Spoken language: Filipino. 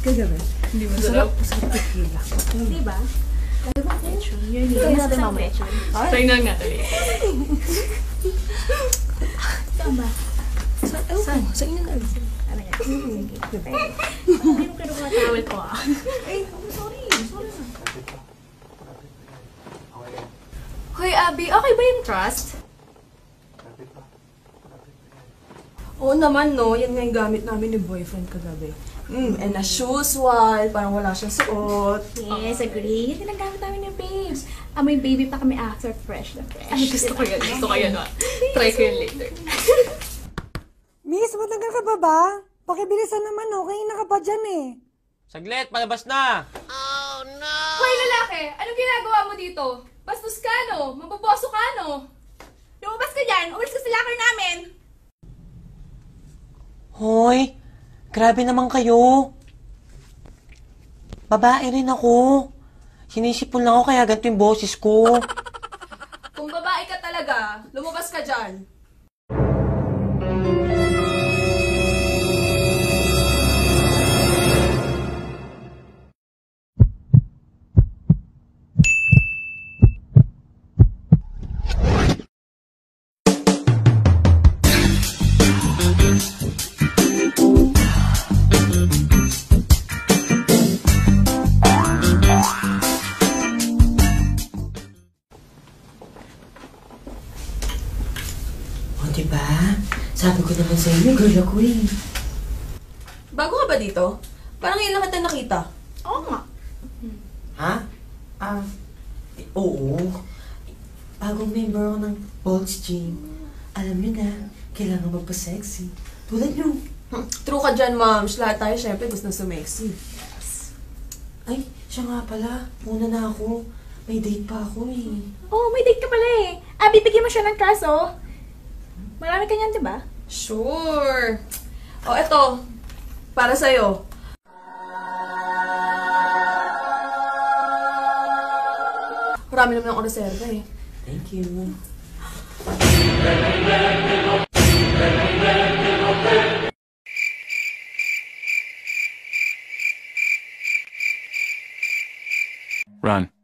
kagabi. Hindi mo Masarap, masarap tequila. Di ba? Sabi mo, Lechon. Yun yun. Try natin mamaya. Try na nga tuloy. Saan ba? Sa, ewan ko, sa inyo na. Ano yan? Sige. Ano yung kinukuha towel ko ah? Ay, sorry. Sorry na. Hoy, Abby, okay ba yung trust? Oo naman, no. Yan nga yung gamit namin ni boyfriend kagabi. Mm, and as usual, parang wala siyang suot. Yes, agree. Yan ang gamit namin yung babes. Ah, may baby pa kami after fresh na fresh. Ay, gusto ko yan. Gusto ko yan. ah. Try ko yan later. Miss, matagal ka ba ba? Pakibilisan naman, okay na ka pa dyan eh. Saglit, palabas na! Hoy, lalaki! Anong ginagawa mo dito? Bastos ka, no? Mababoso ka, no? Lumabas ka dyan! Umalis ka sa locker namin! Hoy, grabe naman kayo. Babae rin ako. Sinisipon lang ako kaya ganito yung boses ko. Kung babae ka talaga, lumabas ka dyan. Diba? Sabi ko naman sa inyo, girl ako eh. Bago ka ba dito? Parang ngayon lang kita nakita. Oo nga. Ha? Ah, eh, oo. Bagong member ako ng Bolts Gym. Alam niyo na, kailangan magpa-sexy. Tulad niyo. Hmm, True ka dyan, ma'am. Lahat tayo, syempre, gusto na sumexy. Ay, siya nga pala. Muna na ako. May date pa ako eh. Oh, may date ka pala eh. Ah, bibigyan mo siya ng oh. Marami ka niyan, di ba? Sure. O, eto. Para sa'yo. Marami naman ako reserva eh. Thank you. Run.